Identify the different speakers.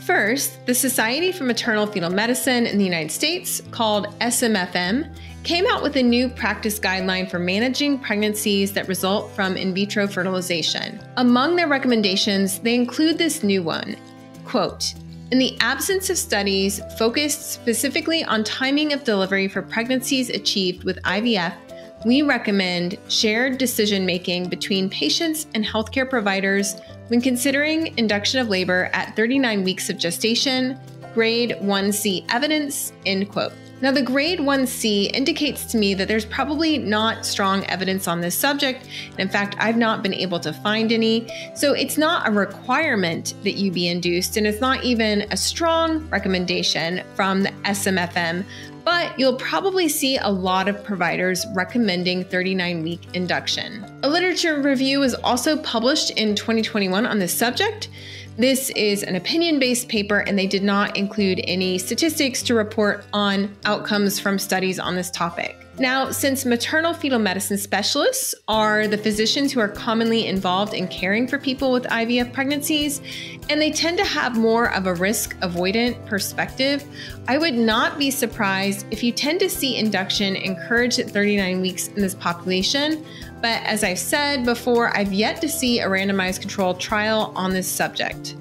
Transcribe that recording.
Speaker 1: First, the Society for Maternal Fetal Medicine in the United States, called SMFM, came out with a new practice guideline for managing pregnancies that result from in vitro fertilization. Among their recommendations, they include this new one quote, in the absence of studies focused specifically on timing of delivery for pregnancies achieved with IVF, we recommend shared decision making between patients and healthcare providers when considering induction of labor at 39 weeks of gestation, grade 1C evidence, end quote. Now, the grade 1C indicates to me that there's probably not strong evidence on this subject. And in fact, I've not been able to find any. So it's not a requirement that you be induced, and it's not even a strong recommendation from the SMFM. But you'll probably see a lot of providers recommending 39 week induction. A literature review was also published in 2021 on this subject. This is an opinion based paper, and they did not include any statistics to report on outcomes from studies on this topic. Now, since maternal fetal medicine specialists are the physicians who are commonly involved in caring for people with IVF pregnancies, and they tend to have more of a risk avoidant perspective, I would not be surprised if you tend to see induction encouraged at 39 weeks in this population. But as I've said before, I've yet to see a randomized controlled trial on this subject.